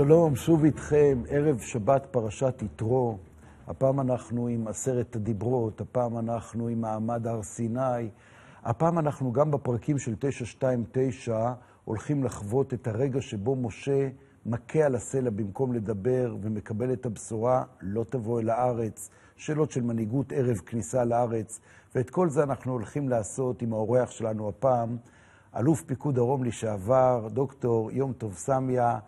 שלום, שוב איתכם, ערב שבת פרשת יתרו. הפעם אנחנו עם עשרת הדיברות, הפעם אנחנו עם מעמד הר סיני. הפעם אנחנו גם בפרקים של 929 הולכים לחוות את הרגע שבו משה מכה על הסלע במקום לדבר ומקבל את הבשורה, לא תבוא אל הארץ. שאלות של מנהיגות ערב כניסה לארץ, ואת כל זה אנחנו הולכים לעשות עם האורח שלנו הפעם, אלוף פיקוד דרום לשעבר, דוקטור יום טוב סמיה,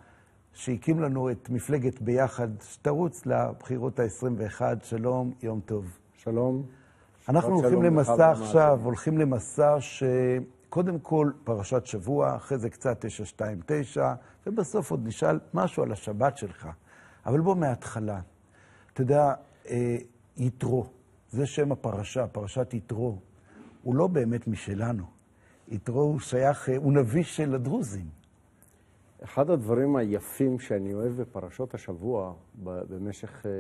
שהקים לנו את מפלגת ביחד, שתרוץ לבחירות ה-21. שלום, יום טוב. שלום. אנחנו הולכים למסע עכשיו, הולכים למסע שקודם כל פרשת שבוע, אחרי זה קצת 929, ובסוף עוד נשאל משהו על השבת שלך. אבל בוא מההתחלה. אתה יודע, אה, יתרו, זה שם הפרשה, פרשת יתרו, הוא לא באמת משלנו. יתרו הוא שייך, אה, הוא נביא של הדרוזים. אחד הדברים היפים שאני אוהב בפרשות השבוע, במשך אה,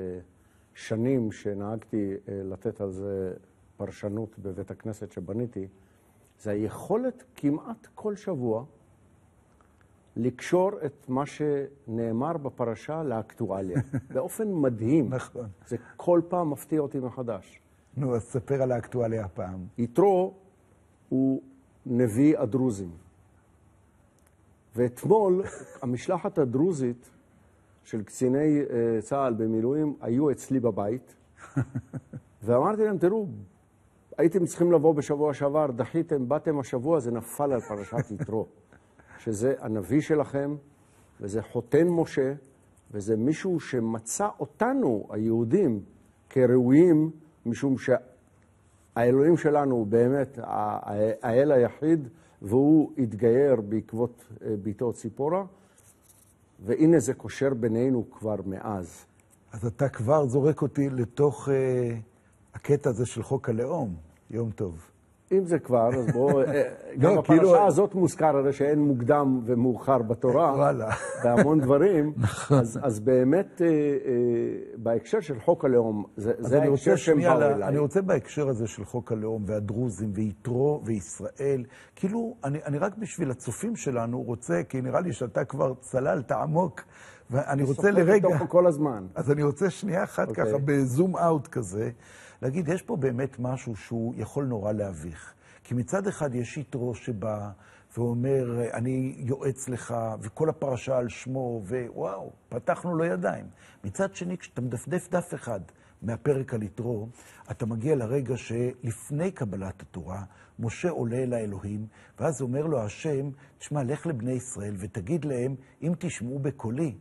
שנים שנהגתי אה, לתת על זה פרשנות בבית הכנסת שבניתי, זה היכולת כמעט כל שבוע לקשור את מה שנאמר בפרשה לאקטואליה. באופן מדהים. נכון. זה כל פעם מפתיע אותי מחדש. נו, אז ספר על האקטואליה הפעם. יתרו הוא נביא הדרוזים. ואתמול המשלחת הדרוזית של קציני uh, צה"ל במילואים היו אצלי בבית, ואמרתי להם, תראו, הייתם צריכים לבוא בשבוע שעבר, דחיתם, באתם השבוע, זה נפל על פרשת יתרו. שזה הנביא שלכם, וזה חותן משה, וזה מישהו שמצא אותנו, היהודים, כראויים, משום שהאלוהים שלנו הוא באמת האל היחיד, והוא התגייר בעקבות אה, ביתו ציפורה, והנה זה קושר בינינו כבר מאז. אז אתה כבר זורק אותי לתוך uh, הקטע הזה של חוק הלאום, יום טוב. אם זה כבר, אז בואו... אה, גם לא, כאילו- בפרשה הזאת מוזכר הרי שאין מוקדם ומאוחר בתורה. בהמון דברים. נכון. אז באמת, אה, אה, בהקשר של חוק הלאום, זה ההקשר שהם באו אליי. אני רוצה בהקשר הזה של חוק הלאום, והדרוזים, ויתרו, וישראל, כאילו, אני רק בשביל הצופים שלנו רוצה, כי נראה לי שאתה כבר צללת עמוק, ואני רוצה לרגע... אני כל הזמן. אז אני רוצה שנייה אחת אוקיי. ככה, בזום אאוט כזה. להגיד, יש פה באמת משהו שהוא יכול נורא להביך. כי מצד אחד יש יתרו שבא ואומר, אני יועץ לך, וכל הפרשה על שמו, ווואו, פתחנו לו ידיים. מצד שני, כשאתה מדפדף דף אחד מהפרק על יתרו, אתה מגיע לרגע שלפני קבלת התורה, משה עולה אל האלוהים, ואז אומר לו השם, תשמע, לך לבני ישראל ותגיד להם, אם תשמעו בקולי,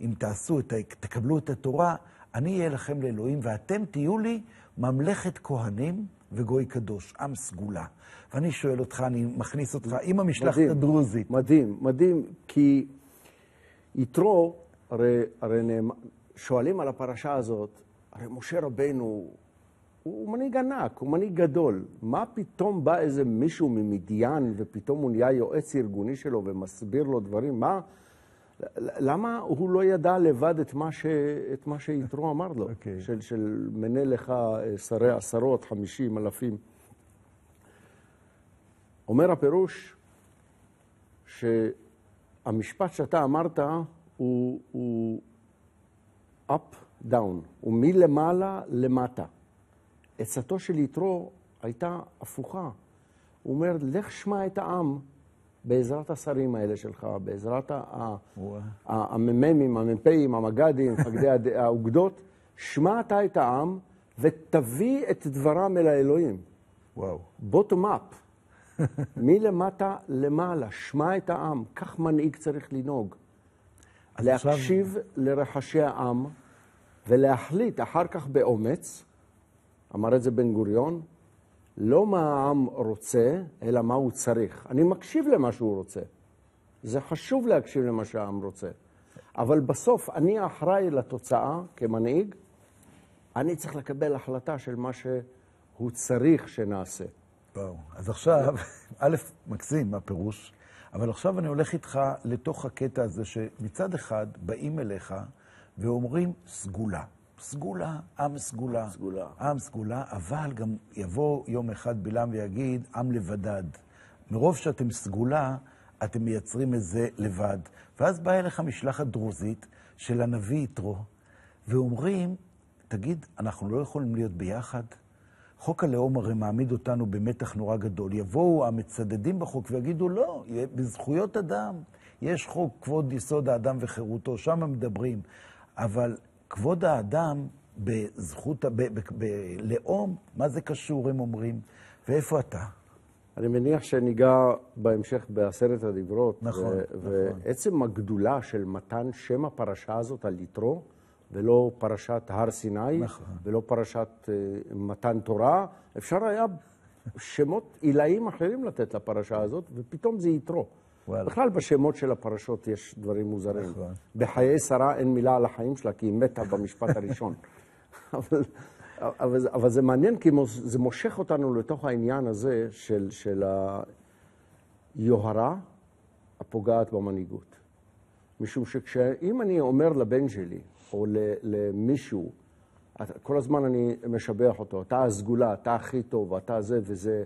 אם תעשו, את, תקבלו את התורה, אני אהיה לכם לאלוהים, ואתם תהיו לי ממלכת כהנים וגוי קדוש, עם סגולה. ואני שואל אותך, אני מכניס אותך עם המשלחת מדהים, הדרוזית. מדהים, מדהים, כי יתרו, הרי, הרי. שואלים על הפרשה הזאת, הרי משה רבנו הוא מנהיג ענק, הוא מנהיג גדול. מה פתאום בא איזה מישהו ממדיין ופתאום הוא נהיה יועץ ארגוני שלו ומסביר לו דברים? מה... למה הוא לא ידע לבד את מה, ש... את מה שיתרו אמר לו? Okay. אוקיי. של, של מנה לך שרי עשרות, חמישים, אלפים. אומר הפירוש שהמשפט שאתה אמרת הוא, הוא up, down, הוא מלמעלה למטה. עצתו של יתרו הייתה הפוכה. הוא אומר, לך שמע את העם. בעזרת השרים האלה שלך, בעזרת המ"מים, המ"פים, המג"דים, מפקדי האוגדות, שמע אתה את העם ותביא את דברם אל האלוהים. וואו. בוטום אפ. מלמטה למעלה, שמע את העם, כך מנהיג צריך לנהוג. להקשיב עכשיו... לרחשי העם ולהחליט אחר כך באומץ, אמר את זה בן גוריון, לא מה העם רוצה, אלא מה הוא צריך. אני מקשיב למה שהוא רוצה. זה חשוב להקשיב למה שהעם רוצה. אבל בסוף, אני אחראי לתוצאה כמנהיג, אני צריך לקבל החלטה של מה שהוא צריך שנעשה. וואו. אז עכשיו, א', מקסים הפירוש, אבל עכשיו אני הולך איתך לתוך הקטע הזה שמצד אחד באים אליך ואומרים סגולה. סגולה, עם סגולה. סגולה. עם סגולה, אבל גם יבוא יום אחד בלעם ויגיד, עם לבדד. מרוב שאתם סגולה, אתם מייצרים את זה לבד. ואז באה אליך משלחת דרוזית, של הנביא יתרו, ואומרים, תגיד, אנחנו לא יכולים להיות ביחד? חוק הלאום הרי מעמיד אותנו במתח נורא גדול. יבואו המצדדים בחוק ויגידו, לא, בזכויות אדם. יש חוק כבוד יסוד האדם וחירותו, שם מדברים. אבל כבוד האדם בזכות, בלאום, מה זה קשור, הם אומרים? ואיפה אתה? אני מניח שניגע בהמשך בעשרת הדיברות. נכון, נכון. ועצם הגדולה של מתן שם הפרשה הזאת על יתרו, ולא פרשת הר סיני, נכון. ולא פרשת uh, מתן תורה, אפשר היה שמות עילאיים אחרים לתת לפרשה הזאת, ופתאום זה יתרו. וואלה. בכלל בשמות של הפרשות יש דברים מוזרים. נכון. בחיי שרה אין מילה על החיים שלה, כי היא מתה במשפט הראשון. אבל, אבל, אבל זה מעניין, כי זה מושך אותנו לתוך העניין הזה של, של היוהרה הפוגעת במנהיגות. משום שכשאם אני אומר לבן שלי, או למישהו, כל הזמן אני משבח אותו, אתה הסגולה, אתה הכי טוב, אתה זה וזה,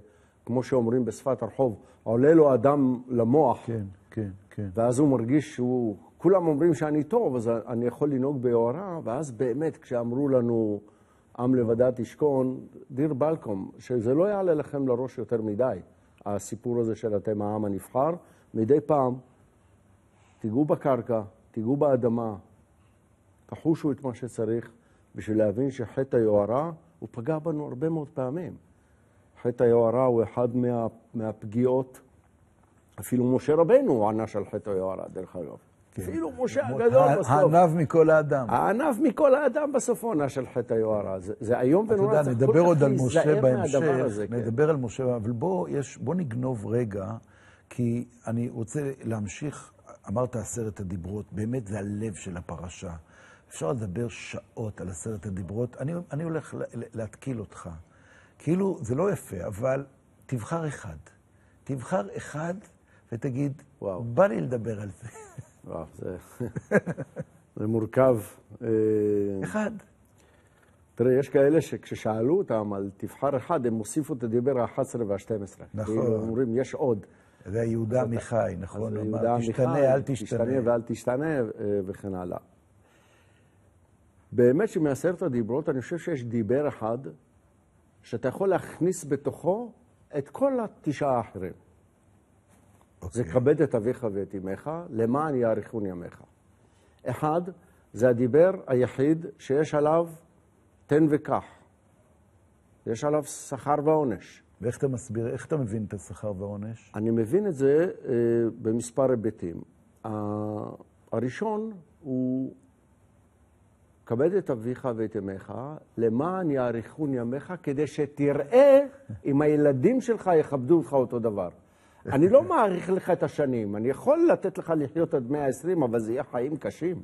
כמו שאומרים בשפת הרחוב, עולה לו אדם למוח. כן, כן, כן. ואז הוא מרגיש שהוא, כולם אומרים שאני טוב, אז אני יכול לנהוג ביוהרה, ואז באמת, כשאמרו לנו, עם לבדד תשכון, דיר בלקום, שזה לא יעלה לכם לראש יותר מדי, הסיפור הזה של אתם העם הנבחר. מדי פעם, תיגעו בקרקע, תיגעו באדמה, תחושו את מה שצריך בשביל להבין שחטא היוהרה, הוא פגע בנו הרבה מאוד פעמים. חטא היוהרה הוא אחד מה, מהפגיעות, אפילו משה רבנו הוא ענש על חטא היוהרה, דרך אגב. כן. אפילו משה הגדול בסוף. הענב מכל האדם. הענב מכל האדם בסוף עונה של חטא היוהרה. זה, זה איום ונורא, צריך כל כך להיזהר מהדבר הזה. כן. נדבר על משה, אבל בוא, יש, בוא נגנוב רגע, כי אני רוצה להמשיך, אמרת עשרת הדיברות, באמת זה הלב של הפרשה. אפשר לדבר שעות על עשרת הדיברות, אני, אני הולך להתקיל אותך. כאילו, זה לא יפה, אבל תבחר אחד. תבחר אחד ותגיד, וואו. בא לי לדבר על זה. וואו, זה, זה מורכב. אה, אחד. תראה, יש כאלה שכששאלו אותם על תבחר אחד, הם הוסיפו את הדיבר ה-11 וה-12. נכון. כאילו, אומרים, יש עוד. זה יהודה עמיחי, נכון? יהודה עמיחי, תשתנה, אל תשתנה. תשתנה ואל תשתנה, אה, וכן הלאה. באמת שמעשרת הדיברות, אני חושב שיש דיבר אחד שאתה יכול להכניס בתוכו את כל התשעה האחרים. Okay. זה אוקיי. כבד את אביך ואת אמך, למען יאריכון ימיך. אחד, זה הדיבר היחיד שיש עליו תן וקח. יש עליו שכר ועונש. ואיך אתה מסביר, איך אתה מבין את השכר והעונש? אני מבין את זה אה, במספר היבטים. הראשון הוא כבד את אביך ואת אמך, למען יאריכון ימיך, כדי שתראה אם הילדים שלך יכבדו אותך אותו דבר. אני לא מעריך לך את השנים, אני יכול לתת לך לחיות עד 120, אבל זה יהיה חיים קשים.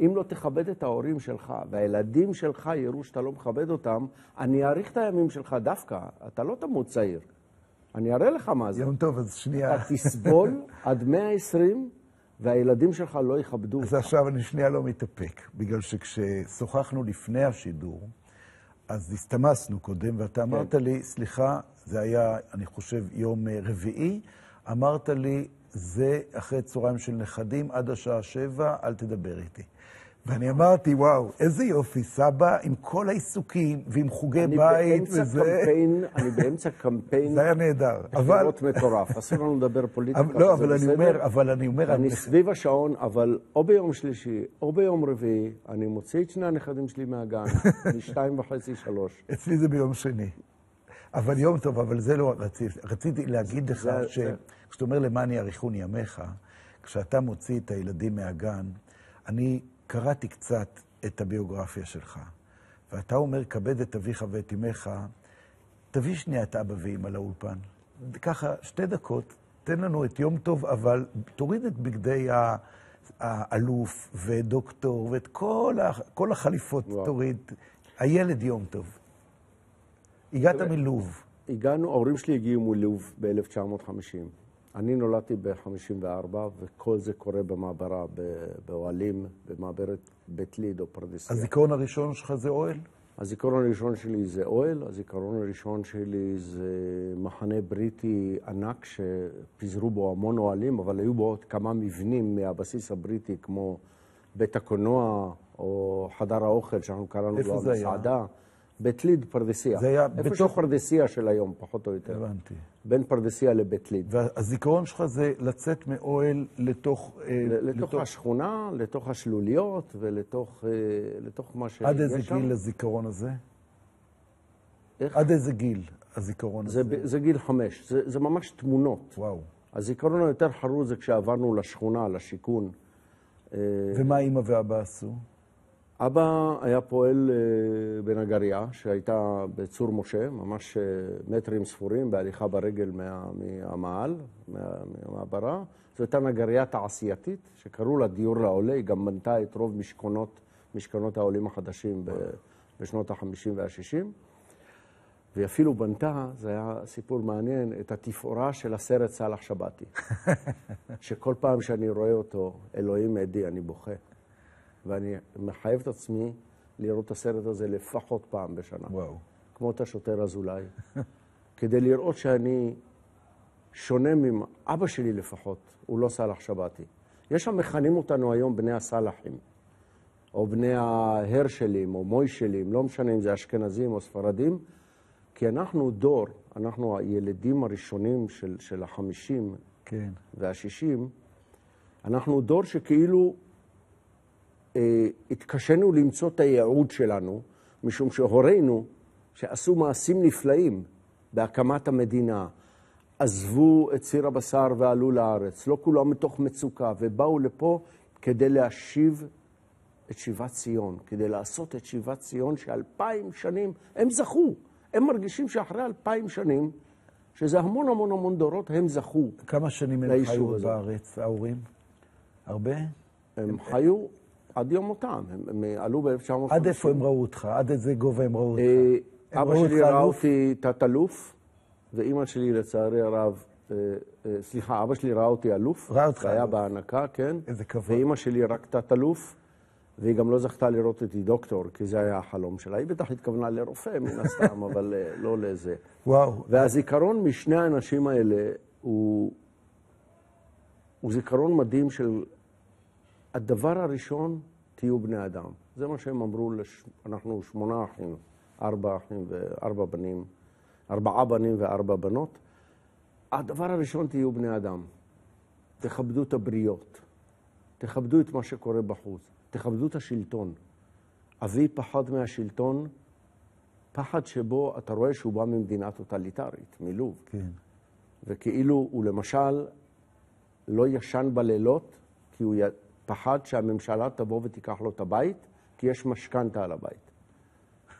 אם לא תכבד את ההורים שלך, והילדים שלך יראו שאתה לא מכבד אותם, אני אאריך את הימים שלך דווקא, אתה לא תמות צעיר. אני אראה לך מה זה. יום טוב, אז שנייה. אתה תסבול עד 120, והילדים שלך לא יכבדו אותך. אז עכשיו אני שנייה לא מתאפק, בגלל שכששוחחנו לפני השידור, אז הסתמסנו קודם, ואתה כן. אמרת לי, סליחה, זה היה, אני חושב, יום אה, רביעי, אמרת לי, זה אחרי צהריים של נכדים, עד השעה שבע, אל תדבר איתי. ואני אמרתי, וואו, איזה יופי, סבא עם כל העיסוקים ועם חוגי בית וזה. קמפיין, אני באמצע קמפיין... זה היה נהדר. בחירות מטורף, אסור לנו לדבר פוליטיקה. לא, אבל אני אומר, אבל אני אומר... אני סביב השעון, אבל או ביום שלישי, או ביום רביעי, אני מוציא את שני הנכדים שלי מהגן, משתיים וחצי, שלוש. אצלי זה ביום שני. אבל יום טוב, אבל זה לא רציתי. רציתי להגיד לך שכשאתה אומר למען יאריכון ימיך, כשאתה מוציא את הילדים מהגן, אני... קראתי קצת את הביוגרפיה שלך, ואתה אומר, כבד את אביך ואת אמך, תביא שנייה את אבא ואמא לאולפן. ככה, שתי דקות, תן לנו את יום טוב, אבל תוריד את בגדי האלוף ודוקטור ואת כל, ה, כל החליפות, וואו. תוריד. הילד יום טוב. הגעת מלוב. הגענו, ההורים שלי הגיעו מלוב ב-1950. אני נולדתי ב-54, וכל זה קורה במעברה, באוהלים, במעברת בית ליד או פרדסיה. הזיכרון הראשון שלך זה אוהל? הזיכרון הראשון שלי זה אוהל, הזיכרון הראשון שלי זה מחנה בריטי ענק שפיזרו בו המון אוהלים, אבל היו בו עוד כמה מבנים מהבסיס הבריטי, כמו בית הקולנוע, או חדר האוכל, שאנחנו קראנו איפה לו זה היה? המסעדה. בית ליד, פרדסיה. זה היה איפה בתוך- שפרדסיה של היום, פחות או יותר. הבנתי. בין פרדסיה לבית ליד. והזיכרון שלך זה לצאת מאוהל לתוך... אה, ל- לתוך השכונה, לתוך השלוליות ולתוך אה, לתוך מה שיש שם. עד איזה גיל הזיכרון הזה? איך? עד איזה גיל הזיכרון זה, הזה? זה גיל חמש, זה, זה ממש תמונות. וואו. הזיכרון היותר חרוץ זה כשעברנו לשכונה, לשיכון. אה, ומה אימא ואבא עשו? אבא היה פועל אה, בנגריה, שהייתה בצור משה, ממש אה, מטרים ספורים, בהליכה ברגל מה, מהמעל, מה, מהמעברה. זו הייתה נגריה תעשייתית, שקראו לה דיור לעולה, היא גם בנתה את רוב משכונות, משכונות העולים החדשים ב, בשנות ה-50 וה-60. והיא אפילו בנתה, זה היה סיפור מעניין, את התפאורה של הסרט סאלח שבתי. שכל פעם שאני רואה אותו, אלוהים עדי, אני בוכה. ואני מחייב את עצמי לראות את הסרט הזה לפחות פעם בשנה. וואו. כמו את השוטר אזולאי. כדי לראות שאני שונה מאבא שלי לפחות, הוא לא סאלח שבתי. יש שם מכנים אותנו היום בני הסאלחים, או בני ההרשלים, או מוישלים, לא משנה אם זה אשכנזים או ספרדים, כי אנחנו דור, אנחנו הילדים הראשונים של, של החמישים כן. והשישים, אנחנו דור שכאילו התקשינו למצוא את הייעוד שלנו, משום שהורינו, שעשו מעשים נפלאים בהקמת המדינה, עזבו את סיר הבשר ועלו לארץ, לא כולם מתוך מצוקה, ובאו לפה כדי להשיב את שיבת ציון, כדי לעשות את שיבת ציון שאלפיים שנים, הם זכו. הם מרגישים שאחרי אלפיים שנים, שזה המון המון המון דורות, הם זכו. כמה שנים הם חיו. בארץ, ההורים? הרבה? הם חיו עד יום מותם, הם, הם עלו ב-1950. עד איפה הם ראו אותך? עד איזה גובה הם ראו אותך? אה, אבא שלי ראה? אותי תת-אלוף, ואימא שלי, לצערי הרב, אה, אה, סליחה, אבא שלי ראה אותי אלוף. ראה אותך אלוף. בהנקה, כן. איזה כבוד. ואימא שלי רק תת-אלוף, והיא גם לא זכתה לראות אותי דוקטור, כי זה היה החלום שלה. היא בטח התכוונה לרופא מן הסתם, אבל אה, לא לזה. וואו. והזיכרון משני האנשים האלה הוא, הוא זיכרון מדהים של הדבר הראשון, תהיו בני אדם. זה מה שהם אמרו, לש... אנחנו שמונה אחים, ארבע אחים וארבע בנים, ארבעה בנים וארבע בנות. הדבר הראשון, תהיו בני אדם. תכבדו את הבריות, תכבדו את מה שקורה בחוץ, תכבדו את השלטון. אבי פחד מהשלטון, פחד שבו אתה רואה שהוא בא ממדינה טוטליטרית, מלוב. כן. וכאילו הוא למשל לא ישן בלילות, כי הוא י- פחד שהממשלה תבוא ותיקח לו את הבית, כי יש משכנתה על הבית.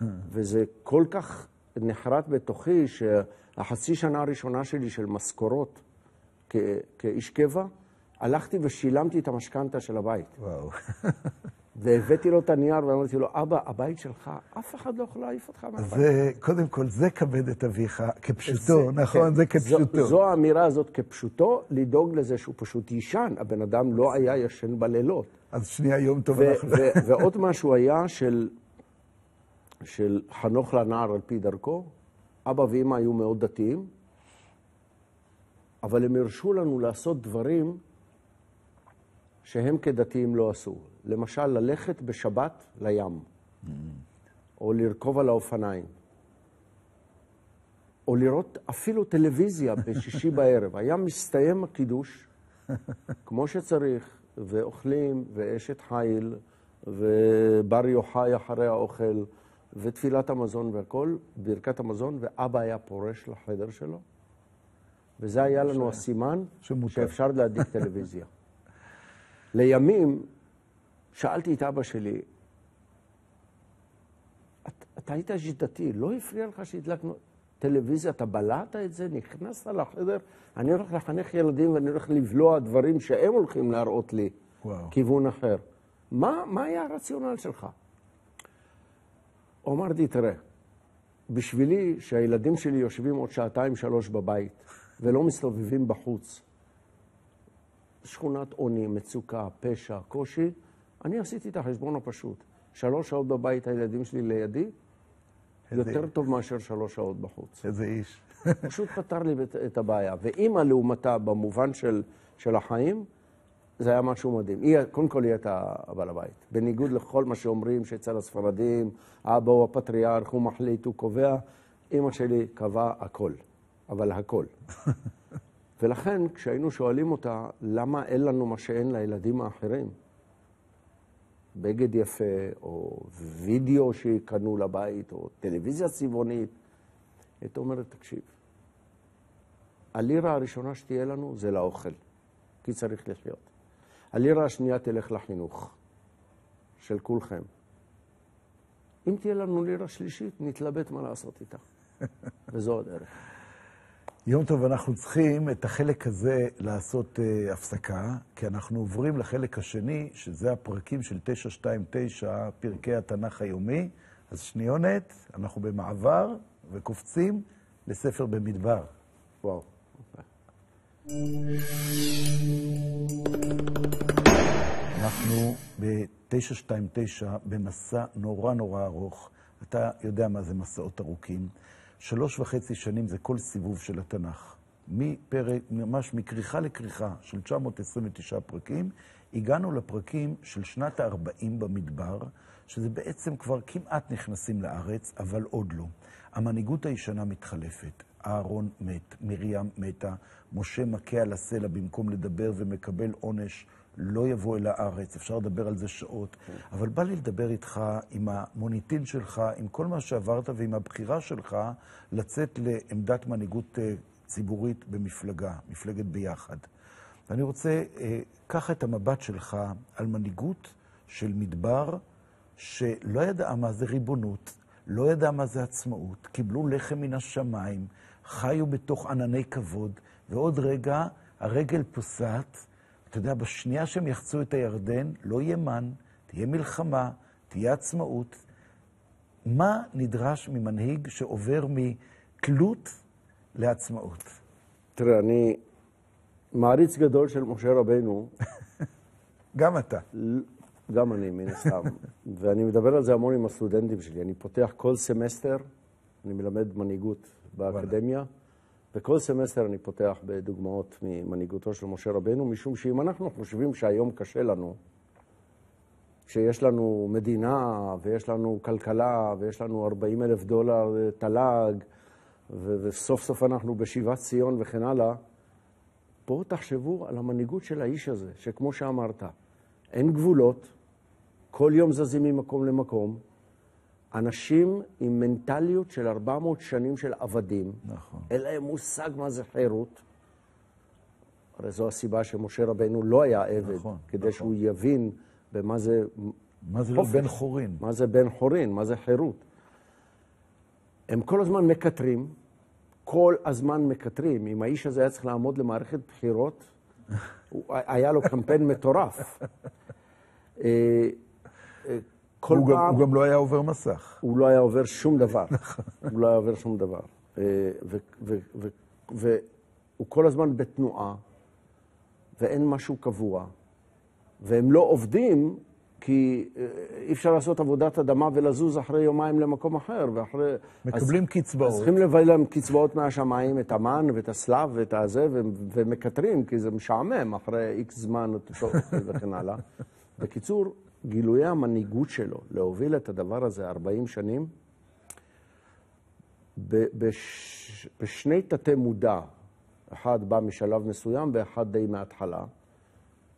וזה כל כך נחרט בתוכי, שהחצי שנה הראשונה שלי של משכורות כ- כאיש קבע, הלכתי ושילמתי את המשכנתה של הבית. וואו. והבאתי לו את הנייר ואמרתי לו, אבא, הבית שלך, אף אחד לא יכול להעיף אותך מהבית. זה, קודם כל, זה כבד את אביך, כפשוטו, נכון? זה כן. זו, כפשוטו. זו האמירה הזאת כפשוטו, לדאוג לזה שהוא פשוט יישן. הבן אדם לא היה ישן בלילות. אז שנייה, יום טוב אנחנו... ועוד משהו היה של, של חנוך לנער על פי דרכו. אבא ואמא היו מאוד דתיים, אבל הם הרשו לנו לעשות דברים שהם כדתיים לא עשו. למשל, ללכת בשבת לים, או לרכוב על האופניים, או לראות אפילו טלוויזיה בשישי בערב. היה מסתיים הקידוש, כמו שצריך, ואוכלים, ואשת חיל, ובר יוחאי אחרי האוכל, ותפילת המזון והכל, ברכת המזון, ואבא היה פורש לחדר שלו, וזה היה לנו הסימן שמותר. שאפשר להדליק טלוויזיה. לימים, שאלתי את אבא שלי, "את- אתה היית שיטתי, לא הפריע לך שהדלקנו טלוויזיה, אתה בלעת את זה, נכנסת לחדר, אני הולך לחנך ילדים ואני הולך לבלוע דברים שהם הולכים להראות לי וואו. כיוון אחר. מה, מה היה הרציונל שלך? הוא אמר לי, תראה, בשבילי שהילדים שלי יושבים עוד שעתיים, שלוש בבית ולא מסתובבים בחוץ, שכונת עוני, מצוקה, פשע, קושי, אני עשיתי את החשבון הפשוט. שלוש שעות בבית הילדים שלי לידי, יותר טוב מאשר שלוש שעות בחוץ. איזה איש. פשוט פתר לי את הבעיה. ואימא לעומתה, במובן של, של החיים, זה היה משהו מדהים. היא, קודם כל היא הייתה בעל הבית. בניגוד לכל מה שאומרים שאצל הספרדים, אבא הוא הפטריארך, הוא מחליט, הוא קובע, אימא שלי קבעה הכל, אבל הכל. ולכן, כשהיינו שואלים אותה, למה אין לנו מה שאין לילדים האחרים? בגד יפה, או וידאו שקנו לבית, או טלוויזיה צבעונית, הייתה אומרת, תקשיב, הלירה הראשונה שתהיה לנו זה לאוכל, כי צריך לחיות. הלירה השנייה תלך לחינוך של כולכם. אם תהיה לנו לירה שלישית, נתלבט מה לעשות איתה. וזו הדרך. יום טוב, אנחנו צריכים את החלק הזה לעשות uh, הפסקה, כי אנחנו עוברים לחלק השני, שזה הפרקים של 929, פרקי התנ"ך היומי. אז שניונת, אנחנו במעבר וקופצים לספר במדבר. וואו. אנחנו ב-929 במסע נורא נורא ארוך. אתה יודע מה זה מסעות ארוכים. שלוש וחצי שנים זה כל סיבוב של התנ"ך. מפרק, ממש מכריכה לכריכה של 929 פרקים, הגענו לפרקים של שנת ה-40 במדבר, שזה בעצם כבר כמעט נכנסים לארץ, אבל עוד לא. המנהיגות הישנה מתחלפת. אהרון מת, מרים מתה, משה מכה על הסלע במקום לדבר ומקבל עונש, לא יבוא אל הארץ, אפשר לדבר על זה שעות, כן. אבל בא לי לדבר איתך עם המוניטין שלך, עם כל מה שעברת ועם הבחירה שלך לצאת לעמדת מנהיגות אה, ציבורית במפלגה, מפלגת ביחד. ואני רוצה, אה, קח את המבט שלך על מנהיגות של מדבר שלא ידעה מה זה ריבונות, לא ידעה מה זה עצמאות, קיבלו לחם מן השמיים, חיו בתוך ענני כבוד, ועוד רגע הרגל פוסעת. אתה יודע, בשנייה שהם יחצו את הירדן, לא יהיה מן, תהיה מלחמה, תהיה עצמאות. מה נדרש ממנהיג שעובר מתלות לעצמאות? תראה, אני מעריץ גדול של משה רבנו. גם אתה. גם אני, מן הסתם. ואני מדבר על זה המון עם הסטודנטים שלי. אני פותח כל סמסטר, אני מלמד מנהיגות באקדמיה, וכל סמסטר אני פותח בדוגמאות ממנהיגותו של משה רבנו, משום שאם אנחנו חושבים שהיום קשה לנו, שיש לנו מדינה, ויש לנו כלכלה, ויש לנו 40 אלף דולר תל"ג, וסוף סוף אנחנו בשיבת ציון וכן הלאה, בואו תחשבו על המנהיגות של האיש הזה, שכמו שאמרת, אין גבולות, כל יום זזים ממקום למקום, אנשים עם מנטליות של 400 שנים של עבדים, נכון. אין להם מושג מה זה חירות. הרי זו הסיבה שמשה רבנו לא היה עבד, נכון, כדי נכון. שהוא יבין במה זה... מה זה לא בן חורין. מה זה בן חורין, מה זה חירות. הם כל הזמן מקטרים, כל הזמן מקטרים. אם האיש הזה היה צריך לעמוד למערכת בחירות, היה לו קמפיין מטורף. כל הוא פעם... גם, הוא גם לא היה עובר מסך. הוא לא היה עובר שום דבר. הוא לא היה עובר שום דבר. אה, והוא כל הזמן בתנועה, ואין משהו קבוע. והם לא עובדים כי אה, אי אפשר לעשות עבודת אדמה ולזוז אחרי יומיים למקום אחר, ואחרי... מקבלים אז, קצבאות. אז צריכים לביא להם קצבאות מהשמיים, את המן ואת הסלב ואת הזה, ומקטרים, כי זה משעמם אחרי איקס זמן וכן הלאה. בקיצור, גילויי המנהיגות שלו להוביל את הדבר הזה 40 שנים, בש, בשני תתי מודע, אחד בא משלב מסוים ואחד די מההתחלה,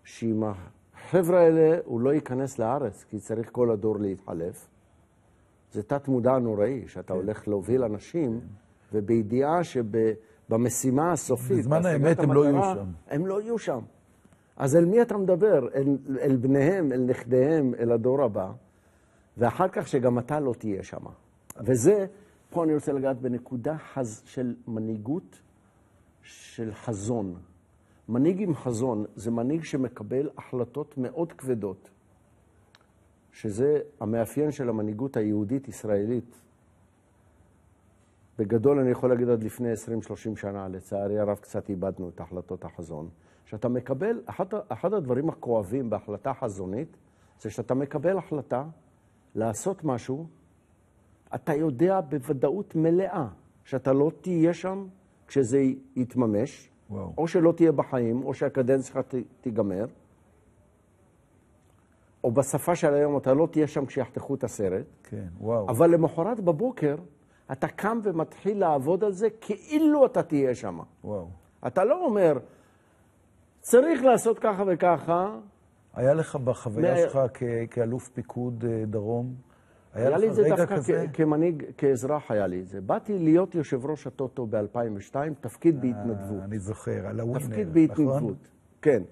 שעם החבר'ה האלה הוא לא ייכנס לארץ, כי צריך כל הדור להתחלף. זה תת מודע נוראי, שאתה כן. הולך להוביל אנשים, ובידיעה שבמשימה הסופית, בזמן האמת הם לא יהיו שם. הם לא יהיו שם. אז אל מי אתה מדבר? אל, אל בניהם, אל נכדיהם, אל הדור הבא, ואחר כך שגם אתה לא תהיה שם. וזה, פה אני רוצה לגעת בנקודה חז, של מנהיגות של חזון. מנהיג עם חזון זה מנהיג שמקבל החלטות מאוד כבדות, שזה המאפיין של המנהיגות היהודית-ישראלית. בגדול אני יכול להגיד עד לפני 20-30 שנה, לצערי הרב קצת איבדנו את החלטות החזון. שאתה מקבל, אחד, אחד הדברים הכואבים בהחלטה חזונית, זה שאתה מקבל החלטה לעשות משהו, אתה יודע בוודאות מלאה שאתה לא תהיה שם כשזה יתממש, וואו. או שלא תהיה בחיים, או שהקדנציה שלך תיגמר, או בשפה של היום, אתה לא תהיה שם כשיחתכו את הסרט. כן, וואו. אבל למחרת בבוקר, אתה קם ומתחיל לעבוד על זה כאילו אתה תהיה שם. וואו. אתה לא אומר, צריך לעשות ככה וככה. היה לך בחוויה מה... שלך כ- כאלוף פיקוד אה, דרום, היה, היה לי את זה דווקא כזה? כמנהיג, כאזרח היה לי את זה. באתי להיות יושב ראש הטוטו ב-2002, תפקיד אה, בהתנדבות. אני זוכר, על הווינר, נכון? תפקיד בהתנדבות, כן.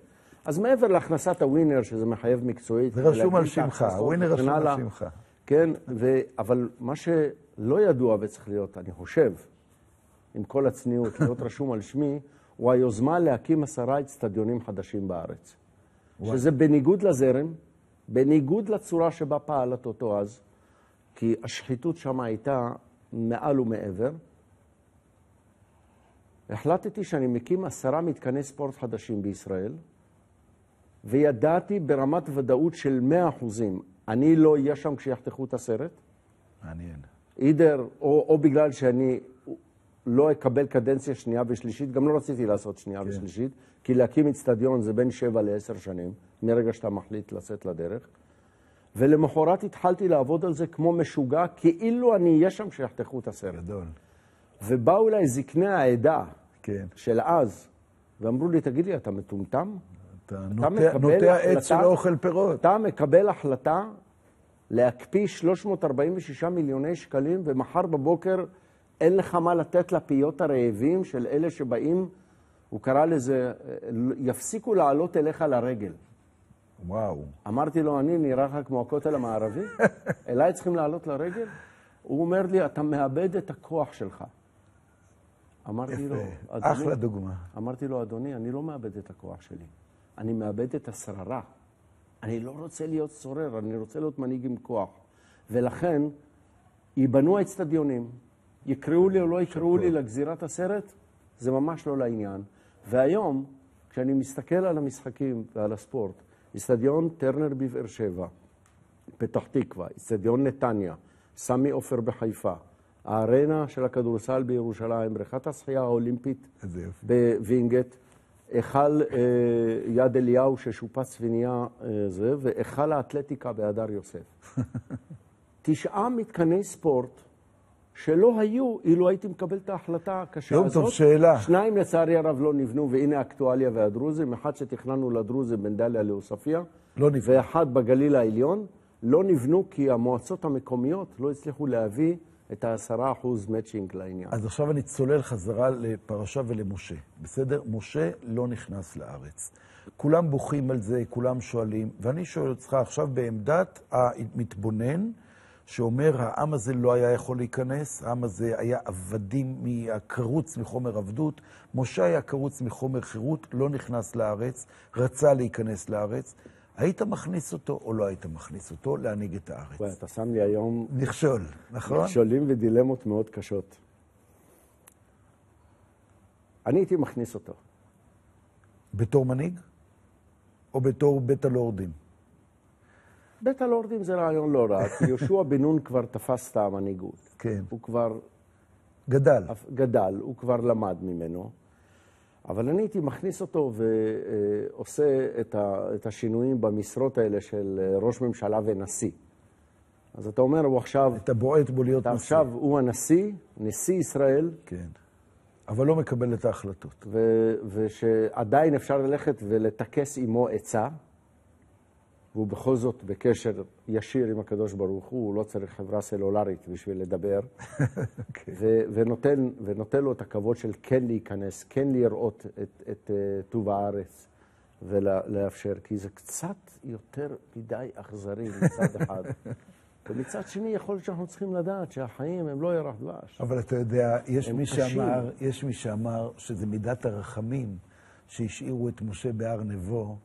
אז מעבר להכנסת הווינר, שזה מחייב מקצועית... זה רשום על שמך, הווינר רשום על שמך. כן, ו... אבל מה שלא ידוע וצריך להיות, אני חושב, עם כל הצניעות, להיות רשום על שמי, הוא היוזמה להקים עשרה אצטדיונים חדשים בארץ. וואי. שזה בניגוד לזרם, בניגוד לצורה שבה פעל הטוטו אז, כי השחיתות שם הייתה מעל ומעבר. החלטתי שאני מקים עשרה מתקני ספורט חדשים בישראל, וידעתי ברמת ודאות של 100 אחוזים, אני לא אהיה שם כשיחתכו את הסרט. מעניין. אידר, או, או בגלל שאני לא אקבל קדנציה שנייה ושלישית, גם לא רציתי לעשות שנייה כן. ושלישית, כי להקים אצטדיון זה בין שבע לעשר שנים, מרגע שאתה מחליט לצאת לדרך. ולמחרת התחלתי לעבוד על זה כמו משוגע, כאילו אני אהיה שם כשיחתכו את הסרט. גדול. ובאו אליי זקני העדה כן. של אז, ואמרו לי, תגיד לי, אתה מטומטם? אתה, אתה נוטע, נוטע עץ שלא אוכל פירות. אתה מקבל החלטה להקפיא 346 מיליוני שקלים, ומחר בבוקר אין לך מה לתת לפיות הרעבים של אלה שבאים, הוא קרא לזה, יפסיקו לעלות אליך לרגל. וואו. אמרתי לו, אני נראה לך כמו הכותל המערבי? אליי צריכים לעלות לרגל? הוא אומר לי, אתה מאבד את הכוח שלך. אמרתי יפה. לו, אדוני... אחלה דוגמה. אמרתי לו, אדוני, אני לא מאבד את הכוח שלי. אני מאבד את השררה. אני לא רוצה להיות סורר, אני רוצה להיות מנהיג עם כוח. ולכן, ייבנו האצטדיונים, יקראו לי או לא יקראו לי לגזירת הסרט, זה ממש לא לעניין. והיום, כשאני מסתכל על המשחקים ועל הספורט, אצטדיון טרנר בבאר שבע, פתח תקווה, אצטדיון נתניה, סמי עופר בחיפה, הארנה של הכדורסל בירושלים, בריכת השחייה האולימפית בווינגייט, היכל אה, יד אליהו ששופץ ונהיה אה, זה, והיכל האתלטיקה בהדר יוסף. תשעה מתקני ספורט שלא היו אילו הייתי מקבל את ההחלטה הקשה הזאת. טוב, שאלה. שניים לצערי הרב לא נבנו, והנה האקטואליה והדרוזים, אחד שתכננו לדרוזים בין דליה לעוספיא, לא נבנו. ואחד בגליל העליון, לא נבנו כי המועצות המקומיות לא הצליחו להביא את העשרה אחוז מאצ'ינג לעניין. אז עכשיו אני צולל חזרה לפרשה ולמשה, בסדר? משה לא נכנס לארץ. כולם בוכים על זה, כולם שואלים, ואני שואל אותך עכשיו בעמדת המתבונן, שאומר, העם הזה לא היה יכול להיכנס, העם הזה היה עבדים, קרוץ מחומר עבדות, משה היה קרוץ מחומר חירות, לא נכנס לארץ, רצה להיכנס לארץ. היית מכניס אותו או לא היית מכניס אותו להנהיג את הארץ? וואי, אתה שם לי היום... מכשול, נכון? מכשולים ודילמות מאוד קשות. אני הייתי מכניס אותו. בתור מנהיג? או בתור בית הלורדים? בית הלורדים זה רעיון לא רע, כי יהושע בן נון כבר תפס את המנהיגות. כן. הוא כבר... גדל. גדל, הוא כבר למד ממנו. אבל אני הייתי מכניס אותו ועושה את השינויים במשרות האלה של ראש ממשלה ונשיא. אז אתה אומר, הוא עכשיו... אתה בועט בו להיות נשיא. עכשיו הוא הנשיא, נשיא ישראל. כן. אבל לא מקבל את ההחלטות. ושעדיין אפשר ללכת ולטכס עמו עצה. והוא בכל זאת בקשר ישיר עם הקדוש ברוך הוא, הוא לא צריך חברה סלולרית בשביל לדבר, okay. אוקיי. ונותן, ונותן לו את הכבוד של כן להיכנס, כן לראות את, את uh, טוב הארץ ולאפשר, כי זה קצת יותר מדי אכזרי מצד אחד. ומצד שני, יכול להיות שאנחנו צריכים לדעת שהחיים הם לא ירח דבש. אבל אתה יודע, יש מי, שאמר, יש מי שאמר שזה מידת הרחמים שהשאירו את משה בהר נבו.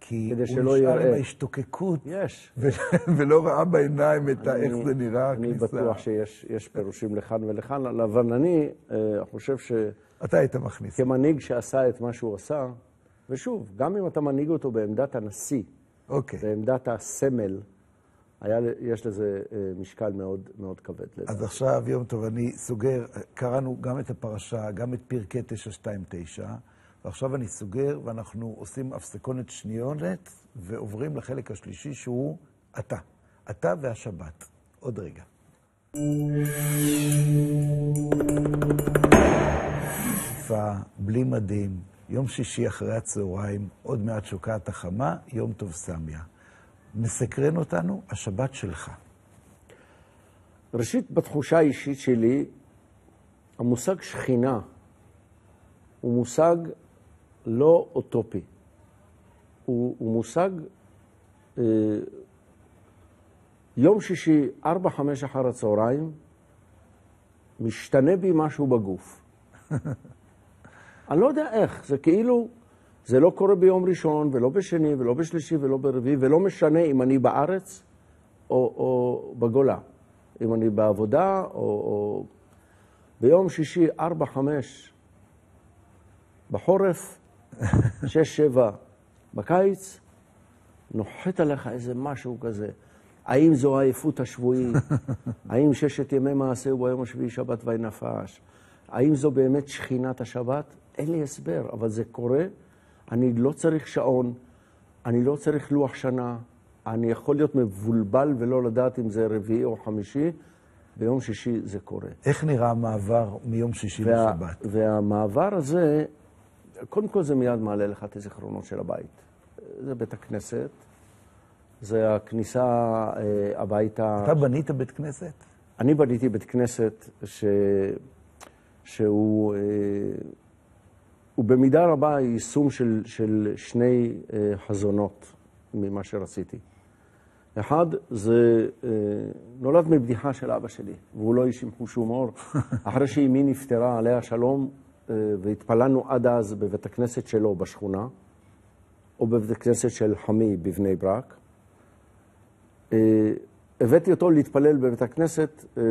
כי הוא נשאר עם ההשתוקקות, יש. ולא ראה בעיניים את איך זה נראה, אני בטוח שיש פירושים לכאן ולכאן, אבל אני אה, חושב ש... אתה היית מכניס. כמנהיג שעשה את מה שהוא עשה, ושוב, גם אם אתה מנהיג אותו בעמדת הנשיא, אוקיי. בעמדת הסמל, היה, יש לזה אה, משקל מאוד מאוד כבד. אז עכשיו, יום טוב, אני סוגר, קראנו גם את הפרשה, גם את פרקי 929, ועכשיו אני סוגר, ואנחנו עושים הפסקונת שניונת, ועוברים לחלק השלישי שהוא אתה. אתה והשבת. עוד רגע. יפה, בלי מדים, יום שישי אחרי הצהריים, עוד מעט שוקעת החמה, יום טוב סמיה. מסקרן אותנו, השבת שלך. ראשית, בתחושה האישית שלי, המושג שכינה הוא מושג לא אוטופי. הוא, הוא מושג, אה, יום שישי, ארבע, חמש אחר הצהריים, משתנה בי משהו בגוף. אני לא יודע איך, זה כאילו, זה לא קורה ביום ראשון, ולא בשני, ולא בשלישי, ולא ברביעי, ולא משנה אם אני בארץ או, או בגולה. אם אני בעבודה, או, או ביום שישי, ארבע, חמש, בחורף, שש, שבע, בקיץ, נוחת עליך איזה משהו כזה. האם זו העייפות השבועית? האם ששת ימי מעשה וביום השביעי שבת וינפש? האם זו באמת שכינת השבת? אין לי הסבר, אבל זה קורה. אני לא צריך שעון, אני לא צריך לוח שנה, אני יכול להיות מבולבל ולא לדעת אם זה רביעי או חמישי, ביום שישי זה קורה. איך נראה המעבר מיום שישי וה, לשבת? והמעבר הזה, קודם כל זה מיד מעלה לך את הזיכרונות של הבית. זה בית הכנסת, זה הכניסה אה, הביתה. אתה בנית בית כנסת? אני בניתי בית כנסת ש... שהוא... אה, הוא במידה רבה יישום של, של שני אה, חזונות ממה שרציתי. אחד, זה אה, נולד מבדיחה של אבא שלי, והוא לא איש עם חוש הומור. אחרי שאימי נפטרה, עליה שלום, והתפללנו עד אז בבית הכנסת שלו בשכונה, או בבית הכנסת של חמי בבני ברק. אה, הבאתי אותו להתפלל בבית הכנסת אה,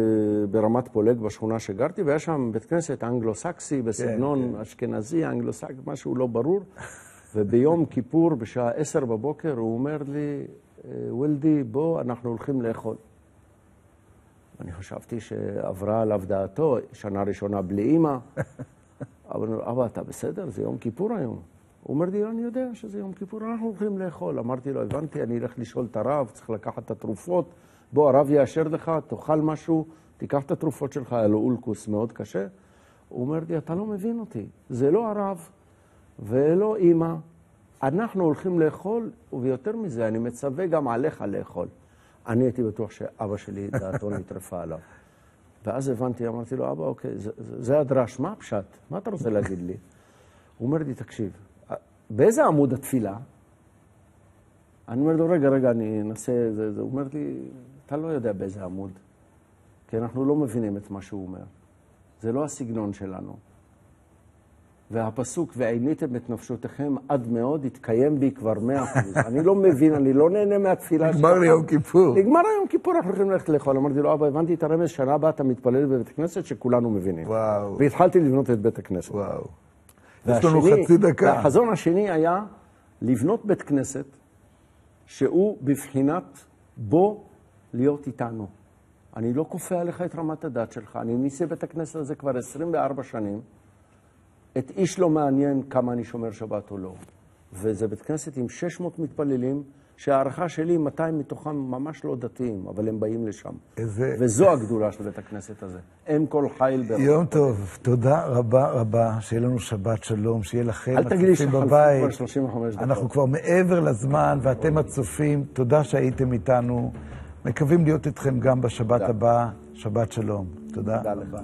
ברמת פולג, בשכונה שגרתי, והיה שם בית כנסת אנגלו-סקסי, בסגנון כן, כן. אשכנזי, אנגלו-סקסי, משהו לא ברור. וביום כיפור, בשעה עשר בבוקר, הוא אומר לי, אה, וילדי, בוא, אנחנו הולכים לאכול. אני חשבתי שעברה עליו דעתו, שנה ראשונה בלי אימא. אבל אבא, אתה בסדר? זה יום כיפור היום. הוא אומר לי, אני יודע שזה יום כיפור, אנחנו הולכים לאכול. אמרתי לו, הבנתי, אני אלך לשאול את הרב, צריך לקחת את התרופות. בוא, הרב יאשר לך, תאכל משהו, תיקח את התרופות שלך, היה לו אולקוס מאוד קשה. הוא אומר לי, אתה לא מבין אותי, זה לא הרב ולא אימא, אנחנו הולכים לאכול, ויותר מזה, אני מצווה גם עליך לאכול. אני הייתי בטוח שאבא שלי, דעתו נטרפה עליו. ואז הבנתי, אמרתי לו, אבא, אוקיי, זה, זה הדרש, מה הפשט? מה אתה רוצה להגיד לי? הוא אומר לי, תקשיב, באיזה עמוד התפילה? אני אומר לו, רגע, רגע, אני אנסה, זה, זה. הוא אומר לי, אתה לא יודע באיזה עמוד, כי אנחנו לא מבינים את מה שהוא אומר. זה לא הסגנון שלנו. והפסוק, ועיניתם את נפשותיכם עד מאוד, התקיים בי כבר מאה אחוז. אני לא מבין, אני לא נהנה מהתפילה שלך. נגמר לי יום כיפור. נגמר היום כיפור, אנחנו הולכים ללכת לאכול. אמרתי לו, אבא, הבנתי את הרמז, שנה הבאה אתה מתפלל בבית הכנסת שכולנו מבינים. וואו. והתחלתי לבנות את בית הכנסת. וואו. יש לנו חצי דקה. והחזון השני היה לבנות בית כנסת שהוא בבחינת בוא להיות איתנו. אני לא כופה עליך את רמת הדת שלך, אני ניסי בית הכנסת הזה כבר 24 שנים. את איש לא מעניין כמה אני שומר שבת או לא. וזה בית כנסת עם 600 מתפללים, שההערכה שלי, 200 מתוכם ממש לא דתיים, אבל הם באים לשם. איזה... וזו הגדולה של בית הכנסת הזה. אם כל חיל ברמה. יום טוב, תודה רבה רבה, שיהיה לנו שבת שלום, שיהיה לכם, אל תגידי שחלפו כבר 35 דקות. אנחנו כבר מעבר לזמן, ואתם הצופים, תודה שהייתם איתנו. מקווים להיות איתכם גם בשבת הבאה. שבת שלום. תודה, תודה רבה.